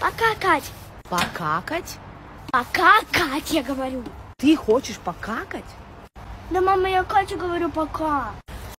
Покакать. Покакать? Покакать, я говорю. Ты хочешь покакать? Да, мама, я Катю говорю пока.